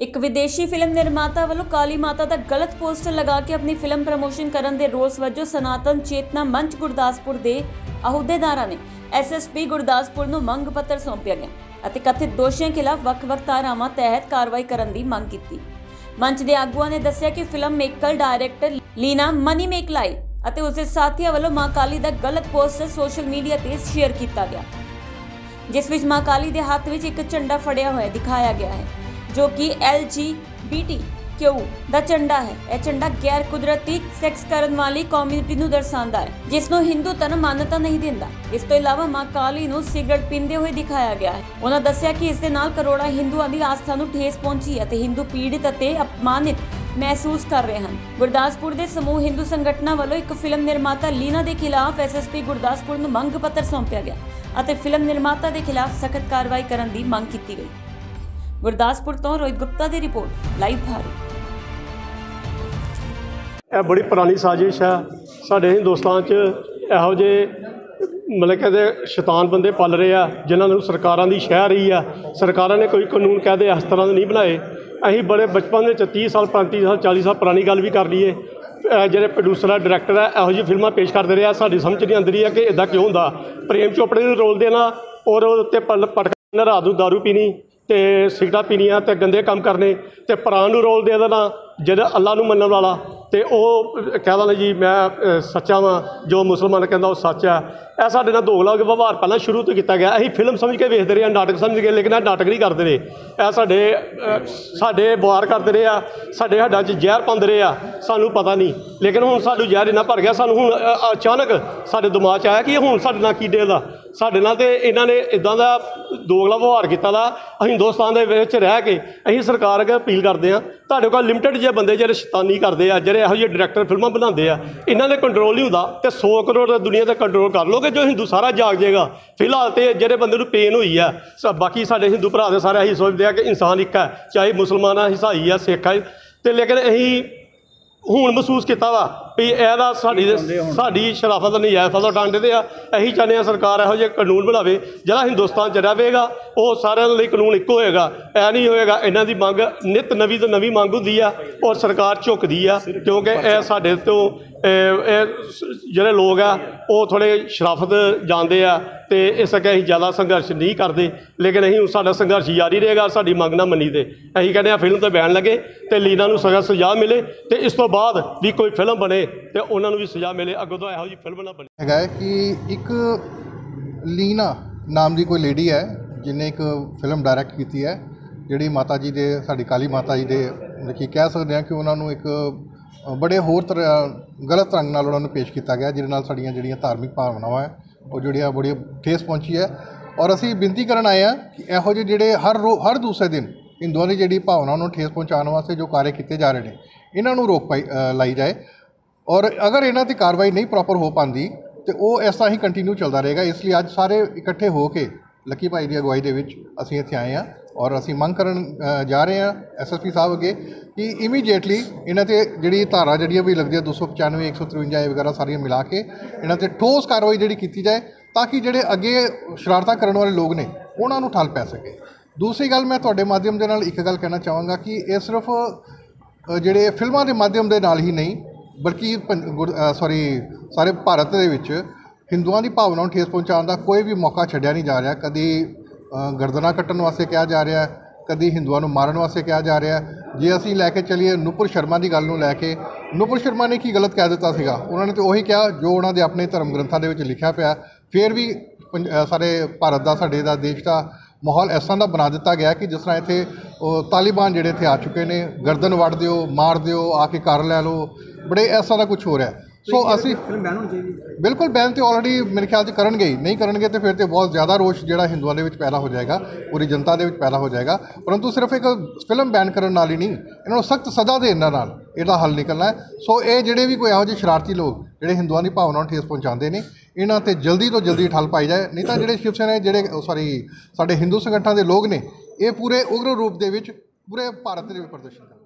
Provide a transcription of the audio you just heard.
ਇੱਕ ਵਿਦੇਸ਼ੀ ਫਿਲਮ ਨਿਰਮਾਤਾ ਵੱਲੋਂ ਕਾਲੀ ਮਾਤਾ ਦਾ ਗਲਤ ਪੋਸਟਰ ਲਗਾ ਕੇ ਆਪਣੀ ਫਿਲਮ ਪ੍ਰਮੋਸ਼ਨ ਕਰਨ ਦੇ ਰੋਸ ਵਜੋਂ ਸਨਾਤਨ ਚੇਤਨਾ ਮੰਚ ਗੁਰਦਾਸਪੁਰ ਦੇ ਅਹੁਦੇਦਾਰਾਂ ਨੇ ਐਸਐਸਪੀ ਗੁਰਦਾਸਪੁਰ ਨੂੰ ਮੰਗ ਪੱਤਰ ਸੌਂਪਿਆ ਗਿਆ ਅਤੇ ਕਥਿਤ ਦੋਸ਼ੀਆਂ ਖਿਲਾਫ ਵੱਖ-ਵੱਖ ਧਾਰਾਵਾਂ ਤਹਿਤ ਕਾਰਵਾਈ ਕਰਨ ਦੀ ਮੰਗ ਕੀਤੀ। ਮੰਚ ਦੇ ਆਗੂਆਂ ਨੇ ਦੱਸਿਆ ਕਿ film maker director Leena Manimekalai ਅਤੇ ਉਸਦੇ ਸਾਥੀਆਂ ਵੱਲੋਂ ਮਾਂ ਕਾਲੀ ਦਾ ਗਲਤ ਪੋਸਟਰ ਸੋਸ਼ਲ ਮੀਡੀਆ ਤੇ ਸ਼ੇਅਰ ਕੀਤਾ ਗਿਆ, ਜਿਸ ਵਿੱਚ ਮਾਂ ਕਾਲੀ ਦੇ ਹੱਥ ਵਿੱਚ ਇੱਕ ਝੰਡਾ ਫੜਿਆ ਹੋਇਆ ਦਿਖਾਇਆ ਗਿਆ ਹੈ। ਜੋ ਕਿ LGBT ਕਿਉ ਦਾ ਝੰਡਾ ਹੈ। ਇਹ ਝੰਡਾ ਗੈਰ ਕੁਦਰਤੀ ਸੈਕਸ ਕਰਨ ਵਾਲੀ ਕਮਿਊਨਿਟੀ ਨੂੰ ਦਰਸਾਉਂਦਾ ਹੈ, ਜਿਸ ਨੂੰ ਹਿੰਦੂ ਧਰਮ ਮਾਨਤਾ ਨਹੀਂ ਦਿੰਦਾ। ਇਸ ਤੋਂ ਇਲਾਵਾ ਮਾਂ ਕਾਲੀ ਨੂੰ ਸਿਗਰਟ ਪੀਂਦੇ ਹੋਏ ਦਿਖਾਇਆ ਗਿਆ ਹੈ। ਉਹਨਾਂ ਦੱਸਿਆ ਕਿ ਇਸ ਦੇ ਨਾਲ ਕਰੋੜਾਂ ਹਿੰਦੂਆਂ ਦੀ ਆਸਥਾ ਨੂੰ ਠੇਸ ਪਹੁੰਚੀ ਹੈ ਤੇ ਹਿੰਦੂ ਪੀੜਿਤ ਅਤੇ ਅਪਮਾਨਿਤ ਮਹਿਸੂਸ ਕਰ ਰਹੇ ਹਨ। ਗੁਰਦਾਸਪੁਰ ਦੇ ਸਮੂਹ ਹਿੰਦੂ ਸੰਗਠਨਾਂ ਵੱਲੋਂ ਇੱਕ ਫਿਲਮ ਨਿਰਮਾਤਾ ਲੀਨਾ ਦੇ ਖਿਲਾਫ ਐਸਐਸਪੀ ਗੁਰਦਾਸਪੁਰ ਨੂੰ ਮੰਗ ਪੱਤਰ ਸੌਂਪਿਆ ਗਿਆ ਅਤੇ ਫਿਲਮ ਨਿਰਮਾਤਾ ਦੇ ਖਿਲਾਫ ਸਖਤ ਕਾਰਵਾਈ ਕਰਨ ਦੀ ਮੰਗ ਕੀਤੀ ਗਈ। ਗੁਰਦਾਸਪੁਰ ਤੋਂ ਰੋਹਿਤ ਗੁਪਤਾ ਦੀ ਰਿਪੋਰਟ, ਲਾਈਵ ਭਾਰਤ। ਇਹ ਬੜੀ ਪੁਰਾਣੀ ਸਾਜ਼ਿਸ਼ ਹੈ। ਸਾਡੇ ਹਿੰਦੁਸਤਾਨ 'ਚ ਇਹੋ ਜਿਹੇ ਮਤਲਬ ਕਹਿੰਦੇ ਸ਼ੈਤਾਨ ਬੰਦੇ ਪਲ ਰਹੇ ਆ, ਜਿਨ੍ਹਾਂ ਨੂੰ ਸਰਕਾਰਾਂ ਦੀ ਸ਼ਹਿ ਰਹੀ ਆ। ਸਰਕਾਰਾਂ ਨੇ ਕੋਈ ਕਾਨੂੰਨ ਕਾਇਦੇ ਇਸ ਤਰ੍ਹਾਂ ਦੇ ਨਹੀਂ ਬਣਾਏ। ਅਸੀਂ ਬੜੇ ਬਚਪਨ ਦੇ 'ਚ 30 ਸਾਲ 35 ਸਾਲ 40 ਸਾਲ ਪੁਰਾਣੀ ਗੱਲ ਵੀ ਕਰ ਲਈਏ। ਇਹ ਜਿਹੜੇ ਪ੍ਰੋਡਿਊਸਰ ਆ ਡਾਇਰੈਕਟਰ ਆ, ਇਹੋ ਜਿਹੀ ਫਿਲਮਾਂ ਪੇਸ਼ ਕਰਦੇ ਰਹੇ ਆ। ਸਾਡੀ ਸਮਝ ਨਹੀਂ ਆਉਂਦੀ ਆ ਕਿ ਇਦਾਂ ਕਿਉਂ ਹੁੰਦਾ। ਪ੍ਰੇਮ ਚੋਪੜੇ ਨੂੰ ਰੋਲ ਦੇਣਾ, ਔਰ ਉਹਦੇ ਉੱਤੇ ਪਲ ਪਟਕਣਾ ਰਾਤ ਨੂੰ ਦਾਰੂ ਪੀਣੀ। ਤੇ ਸਿਗਰਟਾਂ ਪੀਣੀਆਂ ਤੇ ਗੰਦੇ ਕੰਮ ਕਰਨੇ ਤੇ ਪ੍ਰਾਣ ਨੂੰ ਰੋਲ ਦੇ ਦੇਣਾ ਜਿਹੜਾ ਅੱਲਾ ਨੂੰ ਮੰਨਣ ਵਾਲਾ। ਤੇ ਉਹ ਕਹਿ ਦਿੰਦਾ ਜੀ, ਮੈਂ ਸੱਚਾ ਵਾਂ, ਜੋ ਮੁਸਲਮਾਨ ਕਹਿੰਦਾ ਉਹ ਸੱਚ ਆ ਇਹ ਸਾਡੇ ਨਾਲ ਦੋਗਲਾ ਵਿਵਹਾਰ ਪਹਿਲਾਂ ਸ਼ੁਰੂ ਤੋਂ ਕੀਤਾ ਗਿਆ। ਅਸੀਂ ਫਿਲਮ ਸਮਝ ਕੇ ਵੇਖਦੇ ਰਹੇ ਹਾਂ, ਨਾਟਕ ਸਮਝ ਕੇ, ਲੇਕਿਨ ਇਹ ਨਾਟਕ ਨਹੀਂ ਕਰਦੇ ਰਹੇ। ਇਹ ਸਾਡੇ ਸਾਡੇ ਵਾਰ ਕਰਦੇ ਰਹੇ ਆ, ਸਾਡੇ ਹੱਡਾਂ 'ਚ ਜ਼ਹਿਰ ਪਾਉਂਦੇ ਰਹੇ ਆ, ਸਾਨੂੰ ਪਤਾ ਨਹੀਂ। ਲੇਕਿਨ ਹੁਣ ਸਾਨੂੰ ਜ਼ਹਿਰ ਇੰਨਾ ਭਰ ਗਿਆ, ਸਾਨੂੰ ਹੁਣ ਅਚਾਨਕ ਸਾਡੇ ਦਿਮਾਗ 'ਚ ਆਇਆ ਕਿ ਹੁਣ ਸਾਡੇ ਨਾਲ ਕੀ ਡੇਲ ਦਾ ਸਾਡੇ ਨਾਲ ਤੇ ਇਹਨਾਂ ਨੇ ਇਦਾਂ ਦਾ ਦੋਗਲਾ ਵਿਵਹਾਰ ਕੀਤਾ ਦਾ, ਅਸੀਂ ਹਿੰਦੁਸਤਾਨ ਦੇ ਵਿੱਚ ਰਹਿ ਕੇ ਅਸੀਂ ਸਰਕਾਰ ਅੱਗੇ ਅਪੀਲ ਕਰਦੇ ਆ ਤੁਹਾਡੇ ਕੋਲ ਲਿਮਟਿਡ ਜਿਹੇ ਬੰਦੇ ਜਿਹੜੇ ਸ਼ੈਤਾਨੀ ਕਰਦੇ ਆ, ਜਿਹੜੇ ਇਹੋ ਜਿਹੇ ਡਾਇਰੈਕਟਰ ਫਿਲਮਾਂ ਬਣਾਉਂਦੇ ਆ, ਇਹਨਾਂ ਦੇ ਕੰਟਰੋਲ ਨਹੀਂ ਹੁੰਦਾ ਤੇ 100 ਕਰੋੜ ਦਾ ਦੁਨੀਆ ਤੇ ਕੰਟਰੋਲ ਕਰ ਲੋਗੇ ਜੋ ਹਿੰਦੂ ਸਾਰਾ ਜਾਗ ਜਾਏਗਾ। ਫਿਲਹਾਲ ਤੇ ਜਿਹੜੇ ਬੰਦੇ ਨੂੰ ਪੇਨ ਹੋਈ ਆ, ਸ- ਬਾਕੀ ਸਾਡੇ ਹਿੰਦੂ ਭਰਾ ਦੇ ਸਾਰੇ ਇਹੀ ਸੋਚਦੇ ਆ ਕਿ ਇਨਸਾਨ ਇੱਕ ਹੈ, ਚਾਹੇ ਮੁਸਲਮਾਨ ਆ, ਈਸਾਈ ਆ, ਸਿੱਖ ਆ। ਤੇ ਲੇਕਿਨ ਅਸੀਂ ਹੁਣ ਮਹਿਸੂਸ ਕੀਤਾ ਵਾ ਵੀ ਇਹਦਾ ਸਾਡੀ ਸਾਡੀ ਸ਼ਰਾਫਤ ਨਹੀਂ ਹੈ ਫਜ਼ਲ ਟਾਂਡੇ ਆ। ਅਸੀਂ ਚਾਹੁੰਦੇ ਆ ਸਰਕਾਰ ਇਹੋ ਜਿਹੇ ਕਾਨੂੰਨ ਬਣਾਵੇ ਜਿਹੜਾ ਹਿੰਦੁਸਤਾਨ 'ਚ ਰਹੇਗਾ ਉਹ ਸਾਰਿਆਂ ਲਈ ਕਾਨੂੰਨ ਇੱਕੋ ਹੋਏਗਾ। ਐ ਨਹੀਂ ਹੋਏਗਾ ਇਹਨਾਂ ਦੀ ਮੰਗ ਨਿਤ ਨਵੀਂ ਤੋਂ ਨਵੀਂ ਮੰਗ ਹੁੰਦੀ ਆ ਔਰ ਸਰਕਾਰ ਝੁਕਦੀ ਆ ਕਿਉਂਕਿ ਇਹ ਸਾਡੇ ਤੋਂ ਇਹ ਇਹ ਜਿਹੜੇ ਲੋਕ ਆ ਉਹ ਥੋੜੇ ਸ਼ਰਾਫਤ ਜਾਣਦੇ ਆ ਤੇ ਇਸ ਕਰਕੇ ਅਸੀਂ ਜ਼ਿਆਦਾ ਸੰਘਰਸ਼ ਨਹੀਂ ਕਰਦੇ। ਲੇਕਿਨ ਅਸੀਂ ਸਾਡਾ ਸੰਘਰਸ਼ ਜਾਰੀ ਰਹੇਗਾ ਸਾਡੀ ਮੰਗ ਨਾ ਮੰਨੀ ਤੇ ਅਸੀਂ ਕਹਿੰਦੇ ਆ ਫਿਲਮ ਤੇ ਬੈਨ ਲੱਗੇ ਤੇ ਲੀਨਾ ਨੂੰ ਸਜ਼ਾ ਸਜ਼ਾ ਮਿਲੇ ਤੇ ਇਸ ਤੋਂ ਬਾਅਦ ਵੀ ਕੋਈ ਫਿਲਮ ਬਣੇ ਤੇ ਉਹਨਾਂ ਨੂੰ ਵੀ ਸਜ਼ਾ ਮਿਲੇ। ਅੱਗੋਂ ਤੋਂ ਇਹੋ ਜਿਹੀ ਫਿਲਮ ਨਾ ਬਣੇ। ਹੈਗਾ ਹੈ ਕਿ ਇੱਕ ਲੀਨਾ ਨਾਮ ਦੀ ਕੋਈ ਲੇਡੀ ਹੈ ਜਿਨੇ ਇੱਕ ਫਿਲਮ ਡਾਇਰੈਕਟ ਕੀਤੀ ਹੈ, ਜਿਹੜੀ ਮਾਤਾ ਜੀ ਦੇ, ਸਾਡੀ ਕਾਲੀ ਮਾਤਾ ਜੀ ਦੇ ਮਤਲਬ ਕਿ ਕਹਿ ਸਕਦੇ ਹਾਂ ਕਿ ਉਹਨਾਂ ਨੂੰ ਇੱਕ ਬੜੇ ਹੋਰ ਤਰ੍ਹਾਂ ਗਲਤ ਰੰਗ ਨਾਲ ਉਹਨਾਂ ਨੂੰ ਪੇਸ਼ ਕੀਤਾ ਗਿਆ, ਜਿਹਦੇ ਨਾਲ ਸਾਡੀਆਂ ਜਿਹੜੀਆਂ ਧਾਰਮਿਕ ਭਾਵਨਾਵਾਂ ਹੈ, ਉਹ ਜਿਹੜੀਆਂ ਬੜੀ ਠੇਸ ਪਹੁੰਚੀ ਹੈ। ਔਰ ਅਸੀਂ ਬੇਨਤੀ ਕਰਨ ਆਏ ਹਾਂ ਕਿ ਇਹੋ ਜਿਹੇ ਜਿਹੜੇ ਹਰ ਰੋ, ਹਰ ਦੂਸਰੇ ਦਿਨ ਹਿੰਦੂਆਂ ਦੀ ਜਿਹੜੀ ਭਾਵਨਾ ਨੂੰ ਠੇਸ ਪਹੁੰਚਾਉਣ ਵਾਸਤੇ ਜੋ ਕਾਰਜ ਕੀਤੇ ਜਾ ਰਹੇ ਨੇ, ਇਹਨਾਂ ਨੂੰ ਰੋਕ ਪਾਈ ਲਾਈ ਜਾਏ। ਔਰ ਅਗਰ ਇਹਨਾਂ ਤੇ ਕਾਰਵਾਈ ਨਹੀਂ ਪ੍ਰੋਪਰ ਹੋ ਪਾਉਂਦੀ, ਤੇ ਉਹ ਇਸ ਤਰ੍ਹਾਂ ਹੀ ਕੰਟੀਨਿਊ ਚੱਲਦਾ ਰਹੇਗਾ। ਇਸ ਲਈ ਅੱਜ ਸਾਰੇ ਇਕੱਠੇ ਹੋ ਕੇ ਲੱਕੀ ਭਾਈ ਦੀ ਅਗਵਾਈ ਦੇ ਵਿੱਚ ਅਸੀਂ ਇੱਥੇ ਆਏ ਹਾਂ ਔਰ ਅਸੀਂ ਮੰਗ ਕਰਨ ਜਾ ਰਹੇ ਹਾਂ ਐਸਐਸਪੀ ਸਾਹਿਬ ਅੱਗੇ ਕਿ ਇਮੀਡੀਏਟਲੀ ਇਹਨਾਂ ਤੇ ਜਿਹੜੀ ਧਾਰਾ ਜਿਹੜੀਆਂ ਵੀ ਲੱਗਦੀਆਂ 295 153 ਇਹ ਵਗੈਰਾ ਸਾਰੀਆਂ ਮਿਲਾ ਕੇ ਇਹਨਾਂ ਤੇ ਠੋਸ ਕਾਰਵਾਈ ਜਿਹੜੀ ਕੀਤੀ ਜਾਏ ਤਾਂ ਕਿ ਜਿਹੜੇ ਅੱਗੇ ਸ਼ਰਾਰਤਾਂ ਕਰਨ ਵਾਲੇ ਲੋਕ ਨੇ, ਉਹਨਾਂ ਨੂੰ ਠੱਲ ਪੈ ਸਕੇ। ਦੂਸਰੀ ਗੱਲ ਮੈਂ ਤੁਹਾਡੇ ਮਾਧਿਅਮ ਦੇ ਨਾਲ ਇੱਕ ਗੱਲ ਕਹਿਣਾ ਚਾਹਾਂਗਾ ਕਿ ਇਹ ਸਿਰਫ ਜਿਹੜੇ ਫਿਲਮਾਂ ਦੇ ਮਾਧਿਅਮ ਦੇ ਨਾਲ ਹੀ ਨਹੀਂ ਬਲਕਿ ਸੌਰੀ ਸਾਰੇ ਭਾਰਤ ਦੇ ਵਿੱਚ ਹਿੰਦੂਆਂ ਦੀ ਭਾਵਨਾ ਨੂੰ ਠੇਸ ਪਹੁੰਚਾਉਣ ਦਾ ਕੋਈ ਵੀ ਮੌਕਾ ਛੱਡਿਆ ਨਹੀਂ ਜਾ ਰਿਹਾ। ਕਦੀ ਅ, ਗਰਦਨਾਂ ਕੱਟਣ ਵਾਸਤੇ ਕਿਹਾ ਜਾ ਰਿਹਾ ਕਦੀ ਹਿੰਦੂਆਂ ਨੂੰ ਮਾਰਨ ਵਾਸਤੇ ਕਿਹਾ ਜਾ ਰਿਹਾ। ਜੇ ਅਸੀਂ ਲੈ ਕੇ ਚੱਲੀਏ ਨੂਪੁਰ ਸ਼ਰਮਾ ਦੀ ਗੱਲ ਨੂੰ ਲੈ ਕੇ ਨੂਪੁਰ ਸ਼ਰਮਾ ਨੇ ਕੀ ਗਲਤ ਕਹਿ ਦਿੱਤਾ ਸੀਗਾ? ਉਹਨਾਂ ਨੇ ਤੇ ਉਹੀ ਕਿਹਾ ਜੋ ਉਹਨਾਂ ਦੇ ਆਪਣੇ ਧਰਮ ਗ੍ਰੰਥਾਂ ਦੇ ਵਿੱਚ ਲਿਖਿਆ ਪਿਆ। ਫਿਰ ਵੀ ਪੰਜ- ਸਾਰੇ ਭਾਰਤ ਦਾ ਸਾਡੇ ਦਾ ਦੇਸ਼ ਦਾ ਮਾਹੌਲ ਇਸ ਤਰ੍ਹਾਂ ਦਾ ਬਣਾ ਦਿੱਤਾ ਗਿਆ ਕਿ ਜਿਸ ਤਰ੍ਹਾਂ ਇੱਥੇ ਤਾਲਿਬਾਨ ਜਿਹੜੇ ਇੱਥੇ ਆ ਚੁੱਕੇ ਨੇ ਗਰਦਨ ਵੱਢ ਦਿਓ ਮਾਰ ਦਿਓ ਆ ਕੇ ਕਰ ਲੈ ਲਓ ਬੜੇ ਇਸ ਤਰ੍ਹਾਂ ਦਾ ਕੁਝ ਹੋ ਰਿਹਾ। ਸੋ ਅਸੀਂ ਫਿਲਮ ਬੈਨ ਹੋਣੀ ਚਾਹੀਦੀ ਹੈ। ਬਿਲਕੁਲ ਬੈਨ ਤੇ ਆਲਰੇਡੀ ਮੇਰੇ ਖਿਆਲ 'ਚ ਕਰਨਗੇ ਹੀ। ਨਹੀਂ ਕਰਨਗੇ ਤੇ ਫਿਰ ਤੇ ਬਹੁਤ ਜ਼ਿਆਦਾ ਰੋਸ਼ ਜਿਹੜਾ ਹਿੰਦੂਆਂ ਦੇ ਵਿੱਚ ਪੈਦਾ ਹੋ ਜਾਏਗਾ ਪੂਰੀ ਜਨਤਾ ਦੇ ਵਿੱਚ ਪੈਦਾ ਹੋ ਜਾਏਗਾ। ਪਰੰਤੂ ਸਿਰਫ ਇੱਕ ਫਿਲਮ ਬੈਨ ਕਰਨ ਨਾਲ ਹੀ ਨਹੀਂ ਇਹਨਾਂ ਨੂੰ ਸਖਤ ਸਜ਼ਾ ਦੇਣ ਨਾਲ ਇਹਦਾ ਹੱਲ ਨਿਕਲਣਾ ਹੈ। ਸੋ ਇਹ ਜਿਹੜੇ ਵੀ ਕੋਈ ਇਹੋ ਜਿਹੇ ਸ਼ਰਾਰਤੀ ਲੋਕ ਜਿਹੜੇ ਹਿੰਦੂਆਂ ਦੀ ਭਾਵਨਾ ਨੂੰ ਠੇਸ ਪਹੁੰਚਾਉਂਦੇ ਨੇ ਇਹਨਾਂ ਤੇ ਜਲਦੀ ਤੋਂ ਜਲਦੀ ਠੱਲ ਪਾਈ ਜਾਏ। ਨਹੀਂ ਤਾਂ ਜਿਹੜੇ ਸ਼ਿਵ ਸੈਨਾ ਜਿਹੜੇ ਸੌਰੀ ਸਾਡੇ ਹਿੰਦੂ ਸੰਗਠਨਾਂ ਦੇ ਲੋਕ ਨੇ ਇਹ ਪੂਰੇ ਉਗਰ ਰੂਪ ਦੇ ਵਿੱਚ ਪੂਰੇ ਭਾਰਤ ਦੇ ਵਿੱਚ ਪ੍ਰਦਰਸ਼ਨ ਕਰਨਗੇ